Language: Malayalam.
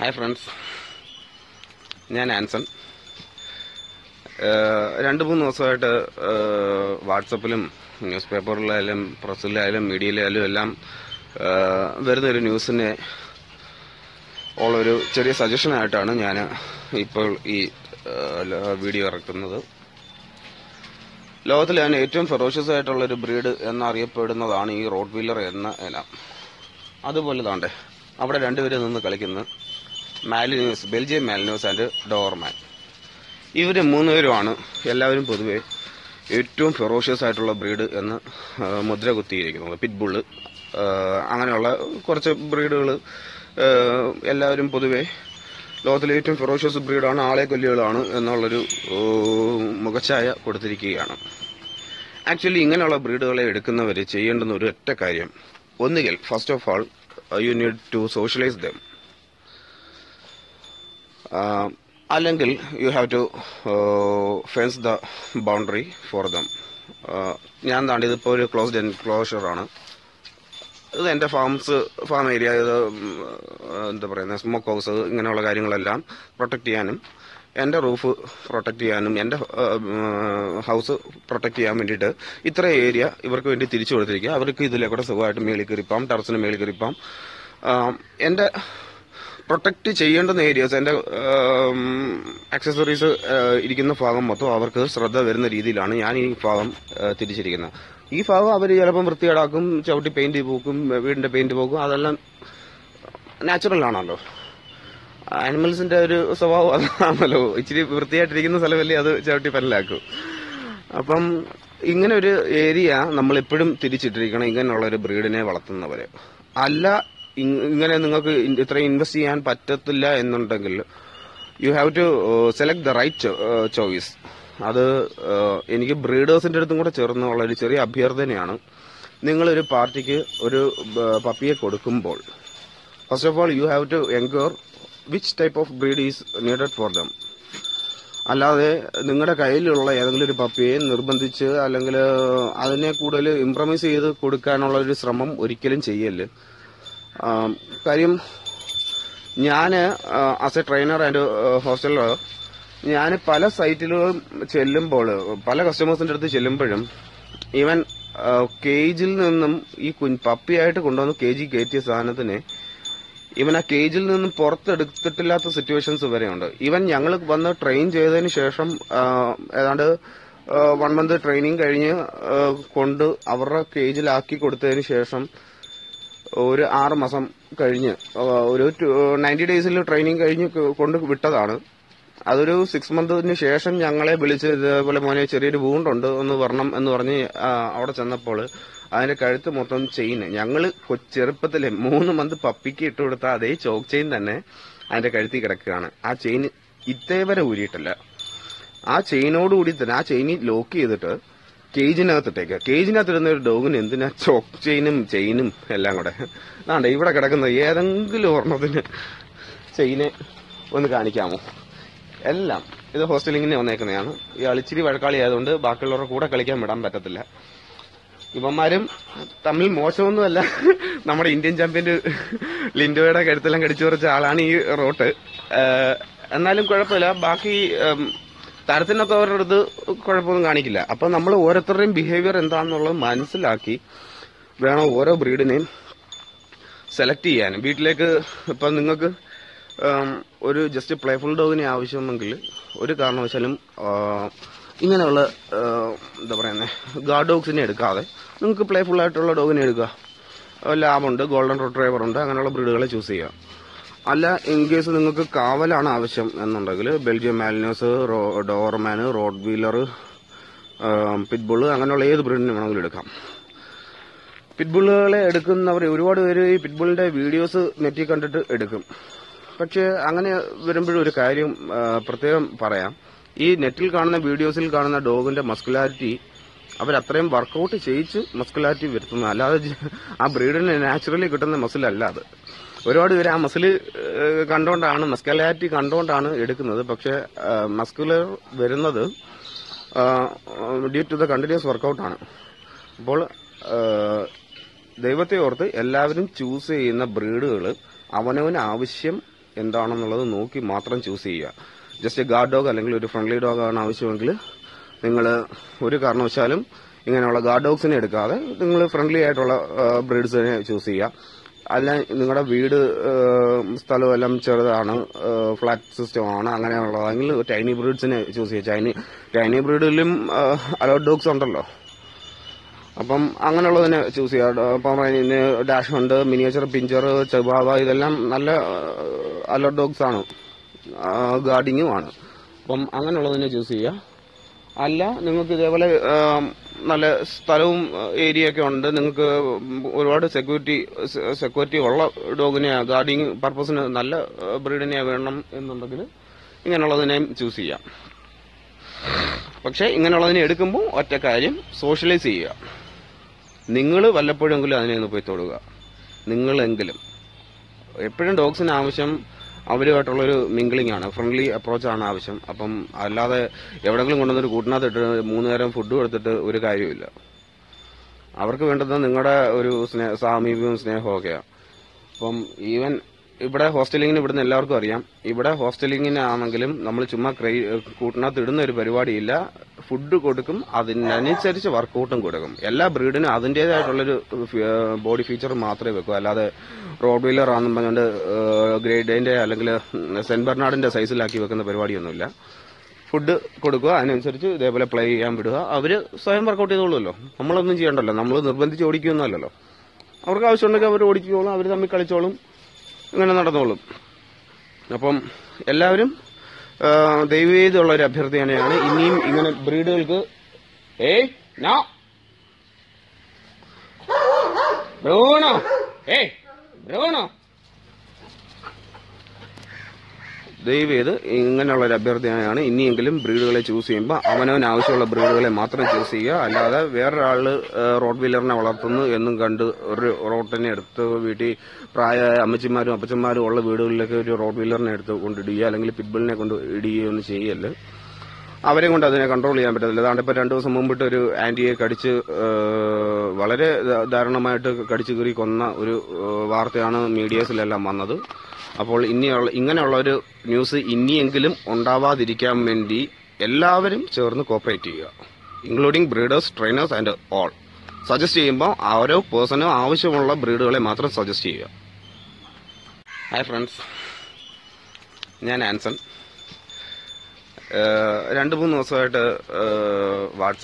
ഹായ് ഫ്രണ്ട്സ് ഞാൻ ആൻസൺ. രണ്ട് മൂന്ന് ദിവസമായിട്ട് വാട്സപ്പിലും ന്യൂസ് പേപ്പറിലായാലും പ്രസ്സിലായാലും മീഡിയയിലായാലും എല്ലാം വരുന്നൊരു ന്യൂസിനെ ഉള്ളൊരു ചെറിയ സജഷനായിട്ടാണ് ഞാൻ ഇപ്പോൾ ഈ വീഡിയോ ഇറക്കുന്നത്. ലോകത്തിലെ തന്നെ ഏറ്റവും ഫെറോഷ്യസ് ആയിട്ടുള്ള ഒരു ബ്രീഡ് എന്നറിയപ്പെടുന്നതാണ് ഈ റോഡ് വീലർ എന്ന ഇനം. അതുപോലെ താണ്ടെ അവിടെ രണ്ടുപേരും നിന്ന് കളിക്കുന്നു മാലിന്യൂസ് ബെൽജിയം മാലിന്യൂസ് ആൻഡ് ഡോർമാൻ ഇവർ മൂന്നുപേരുമാണ് എല്ലാവരും പൊതുവെ ഏറ്റവും ഫെറോഷ്യസ് ആയിട്ടുള്ള ബ്രീഡ് എന്ന് മുദ്ര കുത്തിയിരിക്കുന്നത്. പിറ്റ്ബുള്ള് അങ്ങനെയുള്ള കുറച്ച് ബ്രീഡുകൾ എല്ലാവരും പൊതുവെ ലോകത്തിലെ ഏറ്റവും ഫെറോഷ്യസ് ബ്രീഡാണ് ആളെ കൊല്ലികളാണ് എന്നുള്ളൊരു മുഖച്ഛായ കൊടുത്തിരിക്കുകയാണ്. ആക്ച്വലി ഇങ്ങനെയുള്ള ബ്രീഡുകളെ എടുക്കുന്നവർ ചെയ്യേണ്ടുന്ന ഒരു ഒറ്റ കാര്യം ഒന്നുകിൽ first of all you need to socialise them അല്ലെങ്കിൽ you have to fence the boundary for them ഞാൻ താണ്ടി ഇതിപ്പോൾ ഒരു ക്ലോസ്ഡ് എൻക്ലോഷറാണ് ഇത് എന്റെ ഫാംസ് ഫാം ഏരിയ ഇത് എന്താ പറയുന്നത് സ്മോക്ക് ഹൗസ് ഇങ്ങനെയുള്ള കാര്യങ്ങളെല്ലാം പ്രൊട്ടക്റ്റ് ചെയ്യാനും എന്റെ റൂഫ് പ്രൊട്ടക്റ്റ് ചെയ്യാനും എന്റെ ഹൗസ് പ്രൊട്ടക്റ്റ് ചെയ്യാൻ വേണ്ടിയിട്ട് ഇത്ര ഏരിയ ഇവർക്ക് വേണ്ടി തിരിച്ചു കൊടുത്തിരിക്കുക. അവർക്ക് ഇതിലെ കൂടെ സുഖമായിട്ട് മേളിൽ കയറിപ്പാം ടെറസിന് മേളിൽ കയറിപ്പാം എന്റെ പ്രൊട്ടക്ട് ചെയ്യേണ്ടുന്ന ഏരിയാസ് എന്റെ ആക്സസറീസ് ഇരിക്കുന്ന ഭാഗം മൊത്തം അവർക്ക് ശ്രദ്ധ വരുന്ന രീതിയിലാണ് ഞാൻ ഈ ഭാഗം തിരിച്ചിരിക്കുന്നത്. ഈ ഭാഗം അവർ ചിലപ്പം വൃത്തികേടാക്കും ചവിട്ടി പെയിന്റ് പോക്കും വീടിന്റെ പെയിന്റ് പോക്കും അതെല്ലാം നാച്ചുറൽ ആണല്ലോ. ആനിമൽസിന്റെ ഒരു സ്വഭാവം അതാണല്ലോ. ഇച്ചിരി വൃത്തിയായിട്ടിരിക്കുന്ന സ്ഥലമല്ലേ അത് ചവിട്ടി പല്ലാക്കും. അപ്പം ഇങ്ങനെ ഒരു ഏരിയ നമ്മൾ എപ്പോഴും തിരിച്ചിട്ടിരിക്കണം ഇങ്ങനെയുള്ള ഒരു ബ്രീഡിനെ വളർത്തുന്നവര്. അല്ല ഇങ്ങനെ നിങ്ങൾക്ക് ഇത്രയും ഇൻവെസ്റ്റ് ചെയ്യാൻ പറ്റത്തില്ല എന്നുണ്ടെങ്കിൽ you have to select the right choice അത് എനിക്ക് ബ്രീഡേഴ്സിന്റെ അടുത്തും കൂടെ ചേർന്നുള്ള ഒരു ചെറിയ അഭ്യർത്ഥനയാണ്. നിങ്ങളൊരു പാർട്ടിക്ക് ഒരു പപ്പിയെ കൊടുക്കുമ്പോൾ first of all you have to enquire which type of breed is needed for them അല്ലാതെ നിങ്ങളുടെ കയ്യിലുള്ള ഏതെങ്കിലും ഒരു പപ്പിയെ നിർബന്ധിച്ച് അല്ലെങ്കിൽ അതിനെ കൂടുതൽ ഇംപ്രമൈസ് ചെയ്ത് കൊടുക്കാനുള്ള ഒരു ശ്രമം ഒരിക്കലും ചെയ്യൽ ആം, കാര്യം ഞാൻ as a trainer and hosteller ഞാൻ പല സൈറ്റിലും ചെല്ലുമ്പോൾ പല കസ്റ്റമേഴ്സിന്റെ അടുത്ത് ചെല്ലുമ്പോഴും ഈവൻ കേജിൽ നിന്നും ഈ കുഞ്ഞ് പപ്പിയായിട്ട് കൊണ്ടുവന്ന് കെ ജി കയറ്റിയ സാധനത്തിന് ഇവൻ ആ കേജിൽ നിന്നും പുറത്തെടുത്തിട്ടില്ലാത്ത സിറ്റുവേഷൻസ് വരെയുണ്ട്. ഈവൻ ഞങ്ങൾ വന്ന് ട്രെയിൻ ചെയ്തതിന് ശേഷം ഏതാണ്ട് വൺ മന്ത് ട്രെയിനിങ് കഴിഞ്ഞ് കൊണ്ട് അവരുടെ കേജിലാക്കി കൊടുത്തതിന് ശേഷം ഒരു ആറ് മാസം കഴിഞ്ഞ് ഒരു നയന്റി ഡേയ്സിൽ ട്രെയിനിങ് കഴിഞ്ഞ് കൊണ്ട് വിട്ടതാണ്. അതൊരു സിക്സ് മന്തിന് ശേഷം ഞങ്ങളെ വിളിച്ച് ഇതേപോലെ മോനെ ചെറിയൊരു വൂണ്ടുണ്ട് ഒന്ന് വരണം എന്ന് പറഞ്ഞ് അവിടെ ചെന്നപ്പോൾ അതിന്റെ കഴുത്ത് മൊത്തം ചെയിൻ ഞങ്ങൾ ചെറുപ്പത്തിൽ മൂന്ന് മന്ത് പപ്പിക്ക് ഇട്ട് കൊടുത്ത അതേ ചോക്ക് ചെയിൻ തന്നെ അതിന്റെ കഴുത്തിൽ കിടക്കുകയാണ്. ആ ചെയിൻ ഇത്തേ വരെ ഊരിയിട്ടില്ല. ആ ചെയിനോടുകൂടി തന്നെ ആ ചെയിനിൽ ലോക്ക് ചെയ്തിട്ട് കേജിനകത്തിട്ടേക്ക് കേജിനകത്തിടുന്ന ഒരു ഡോഗിന് എന്തിനാ ചോക്ക് ചെയിനും ചെയിനും എല്ലാം കൂടെ? അതാണ്ട് ഇവിടെ കിടക്കുന്ന ഏതെങ്കിലും ഒരെണ്ണത്തിന് ചെയിന് ഒന്ന് കാണിക്കാമോ? എല്ലാം. ഇത് ഹോസ്റ്റലിങ്ങിന് വന്നേക്കുന്നതാണ്. ഇയാൾ ഇച്ചിരി വഴക്കാളി ആയതുകൊണ്ട് ബാക്കിയുള്ളവരുടെ കൂടെ കളിക്കാൻ വിടാൻ പറ്റത്തില്ല. ഇവന്മാരും തമ്മിൽ മോശമൊന്നുമല്ല. നമ്മുടെ ഇന്ത്യൻ ചാമ്പ്യൻ ലിൻഡോയുടെ കഴുത്തെല്ലാം കടിച്ചു കുറച്ച ആളാണ് ഈ റോട്ട്. എന്നാലും കുഴപ്പമില്ല. ബാക്കി തരത്തിനൊക്കെ അവരുടെ അടുത്ത് കുഴപ്പമൊന്നും കാണിക്കില്ല. അപ്പൊ നമ്മൾ ഓരോരുത്തരുടെയും ബിഹേവിയർ എന്താണെന്നുള്ളത് മനസ്സിലാക്കി വേണം ഓരോ ബ്രീഡിനെയും സെലക്ട് ചെയ്യാനും. വീട്ടിലേക്ക് ഇപ്പൊ നിങ്ങൾക്ക് ഒരു ജസ്റ്റ് പ്ലേഫുൾ ഡോഗിനെ ആവശ്യമെങ്കിൽ ഒരു കാരണവശാലും ഇങ്ങനെയുള്ള എന്താ പറയുന്നത് ഗാർഡ് ഡോഗ്സിനെ എടുക്കാതെ നിങ്ങൾക്ക് പ്ലേഫുൾ ആയിട്ടുള്ള ഡോഗിനെ എടുക്കുക. ലാബുണ്ട് ഗോൾഡൻ റോഡ്രൈവർ ഉണ്ട് അങ്ങനെയുള്ള ബ്രീഡുകളെ ചൂസ് ചെയ്യുക. അല്ല ഇൻ കേസ് നിങ്ങൾക്ക് കാവലാണ് ആവശ്യം എന്നുണ്ടെങ്കിൽ Belgium Malinois Doberman rottweiler pitbull അങ്ങനെയുള്ള ഏത് ബ്രീഡിനും വേണമെങ്കിലും എടുക്കാം. പിറ്റ്ബുള്ളുകളെ എടുക്കുന്നവർ ഒരുപാട് പേര് ഈ പിറ്റ്ബുളിന്റെ വീഡിയോസ് നെറ്റിൽ കണ്ടിട്ട് എടുക്കും. പക്ഷെ അങ്ങനെ വരുമ്പോഴും ഒരു കാര്യം പ്രത്യേകം പറയാം. ഈ നെറ്റിൽ കാണുന്ന വീഡിയോസിൽ കാണുന്ന ഡോഗിന്റെ മസ്കുലാരിറ്റി അവരത്രയും വർക്കൗട്ട് ചെയ്യിച്ച് മസ്കുലാരിറ്റി വരുത്തുന്ന അല്ലാതെ ആ ബ്രീഡിന് നാച്ചുറലി കിട്ടുന്ന മസിലല്ല അത്. ഒരുപാട് പേര് ആ മസിൽ കണ്ടുകൊണ്ടാണ് മസ്കുലാരിറ്റി കണ്ടുകൊണ്ടാണ് എടുക്കുന്നത്. പക്ഷെ മസ്കുലർ വരുന്നത് ഡ്യൂ ടു ദ കണ്ടിന്യൂസ് വർക്കൗട്ടാണ്. അപ്പോൾ ദൈവത്തെ ഓർത്ത് എല്ലാവരും ചൂസ് ചെയ്യുന്ന ബ്രീഡുകൾ അവനവന് ആവശ്യം എന്താണെന്നുള്ളത് നോക്കി മാത്രം ചൂസ് ചെയ്യുക. ജസ്റ്റ് ഗാർഡ് ഡോഗ് അല്ലെങ്കിൽ ഒരു ഫ്രണ്ട്ലി ഡോഗ് ആണ് ആവശ്യമെങ്കിൽ നിങ്ങൾ ഒരു കാരണവശാലും ഇങ്ങനെയുള്ള ഗാർഡ് ഡോഗ്സിനെ എടുക്കാതെ നിങ്ങൾ ഫ്രണ്ട്ലി ആയിട്ടുള്ള ബ്രീഡ്സിനെ ചൂസ് ചെയ്യുക. അല്ല നിങ്ങളുടെ വീട് സ്ഥലം എല്ലാം ചെറുതാണ് ഫ്ലാറ്റ് സിസ്റ്റം ആണ് അങ്ങനെയുള്ളതെങ്കിൽ ടൈനി ബ്രീഡ്സിനെ ചൂസ് ചെയ്യുക ടൈനി ടൈനി ബ്രീഡിലും അലോട്ട് ഡോഗ്സ് ഉണ്ടല്ലോ. അപ്പം അങ്ങനെയുള്ളതിനെ ചൂസ് ചെയ്യുക അപ്പം ഡാഷ് ഉണ്ട് മിനിയേച്ചർ പിഞ്ചർ ചെബാവ ഇതെല്ലാം നല്ല അലോട്ട് ഡോഗ്സ് ആണ്. ഗാർഡിങ്ങും ആണ്. അപ്പം അങ്ങനെയുള്ളതിനെ ചൂസ് ചെയ്യുക അല്ല നിങ്ങൾക്ക് ഇതേപോലെ നല്ല സ്ഥലവും ഏരിയ ഒക്കെ ഉണ്ട്. നിങ്ങൾക്ക് ഒരുപാട് സെക്യൂരിറ്റി സെക്യൂരിറ്റി ഉള്ള ഡോഗിനെ ഗാർഡിങ് പർപ്പസിന് നല്ല ബ്രീഡിനെ വേണം എന്നുണ്ടെങ്കിൽ ഇങ്ങനെയുള്ളതിനെയും ചൂസ് ചെയ്യാം. പക്ഷേ ഇങ്ങനെയുള്ളതിനെ എടുക്കുമ്പോൾ ഒറ്റ കാര്യം സോഷ്യലൈസ് ചെയ്യുക. നിങ്ങൾ വല്ലപ്പോഴെങ്കിലും അതിനെ ഒന്ന് പോയി തൊടുക. നിങ്ങളെങ്കിലും. എപ്പോഴും ഡോഗ്സിന് ആവശ്യം അവരുമായിട്ടുള്ളൊരു മിങ്കിളിംഗ് ആണ്. ഫ്രണ്ട്ലി അപ്രോച്ചാണ് ആവശ്യം. അപ്പം അല്ലാതെ എവിടെങ്കിലും കൊണ്ടുവന്നൊരു കൂട്ടിനകത്തിട്ട് മൂന്ന് നേരം ഫുഡ് കൊടുത്തിട്ട് ഒരു കാര്യമില്ല അവർക്ക് വേണ്ടത് നിങ്ങളുടെ ഒരു സ്നേഹ സാമീപ്യവും സ്നേഹവും ഒക്കെയാണ് അപ്പം ഈവൻ ഇവിടെ ഹോസ്റ്റലിങ്ങിന് ഇവിടുന്ന് എല്ലാവർക്കും അറിയാം. ഇവിടെ ഹോസ്റ്റലിങ്ങിനാണെങ്കിലും നമ്മൾ ചുമ്മാ കൂട്ടിനകത്ത് ഇടുന്ന ഒരു പരിപാടിയില്ല. ഫുഡ് കൊടുക്കും അതിനനുസരിച്ച് വർക്കൗട്ടും കൊടുക്കും. എല്ലാ ബ്രീഡിനും അതിന്റെതായിട്ടുള്ളൊരു ബോഡി ഫീച്ചർ മാത്രമേ വെക്കൂ. അല്ലാതെ റോഡ് വീലർ ആണെന്നും പറഞ്ഞുകൊണ്ട് ഗ്രേഡിന്റെ അല്ലെങ്കിൽ സെന്റ് ബെർണാഡിന്റെ സൈസിലാക്കി വെക്കുന്ന പരിപാടിയൊന്നുമില്ല. ഫുഡ് കൊടുക്കുക അതിനനുസരിച്ച് ഇതേപോലെ പ്ലേ ചെയ്യാൻ വിടുക. അവർ സ്വയം വർക്കൗട്ട് ചെയ്തോളുമല്ലോ. നമ്മളൊന്നും ചെയ്യണ്ടല്ലോ. നമ്മൾ നിർബന്ധിച്ച് ഓടിക്കുന്നല്ലോ അവർക്ക് ആവശ്യമുണ്ടെങ്കിൽ അവർ ഓടിക്കോളും അവർ തമ്മിൽ കളിച്ചോളും. ഇങ്ങനെ നടന്നോളും. അപ്പം എല്ലാവരും ആ, ദയവേതുള്ള ഒരു അഭ്യർത്ഥനയാണ്. ഇനിയും ഇങ്ങനെ ബ്രീഡുകൾക്ക് ഏയ് നോ ബ്രൂണോ? ഏയ് ദയവേത് ഇങ്ങനെയുള്ള ഇങ്ങനെയുള്ളൊരു അഭ്യർത്ഥനയാണ്. ഇനിയെങ്കിലും ബ്രീഡുകളെ ചൂസ് ചെയ്യുമ്പോൾ അവനവന് ആവശ്യമുള്ള ബ്രീഡുകളെ മാത്രം ചൂസ് ചെയ്യുക. അല്ലാതെ വേറൊരാൾ റോഡ് വീലറിനെ വളർത്തുന്നു എന്നും കണ്ട് ഒരു റോട്ടിനെ എടുത്ത് വീട്ടിൽ പ്രായമായ അമ്മച്ചിമാരും അപ്പച്ചന്മാരും ഉള്ള വീടുകളിലേക്ക് ഒരു റോഡ് വീലറിനെ എടുത്ത് കൊണ്ടിടുകയോ അല്ലെങ്കിൽ പിറ്റ്ബിളിനെ കൊണ്ട് ഇടുകയോ ഒന്നും ചെയ്യല്ല അവരെ കൊണ്ട് അതിനെ കൺട്രോൾ ചെയ്യാൻ പറ്റത്തില്ല. അതാണ്ട് ഇപ്പോൾ രണ്ടു ദിവസം മുമ്പിട്ട് ഒരു ആന്റിയെ കടിച്ച് വളരെ ദാരുണമായിട്ട് കടിച്ചു കീറി കൊന്ന ഒരു വാർത്തയാണ് മീഡിയസിലെല്ലാം വന്നത്. അപ്പോൾ ഇനിയുള്ള ഇങ്ങനെയുള്ള ഒരു ന്യൂസ് ഇനിയെങ്കിലും ഉണ്ടാവാതിരിക്കാൻ വേണ്ടി എല്ലാവരും ചേർന്ന് കോപ്പറേറ്റ് ചെയ്യുക. Including breeders trainers and all suggest ചെയ്യുമ്പോൾ ഓരോ പേഴ്സണും ആവശ്യമുള്ള ബ്രീഡുകളെ മാത്രം സജസ്റ്റ് ചെയ്യുക. ഹായ് ഫ്രണ്ട്സ് ഞാൻ ആൻസൺ. രണ്ട് മൂന്ന് ദിവസമായിട്ട് വാട്സപ്പ്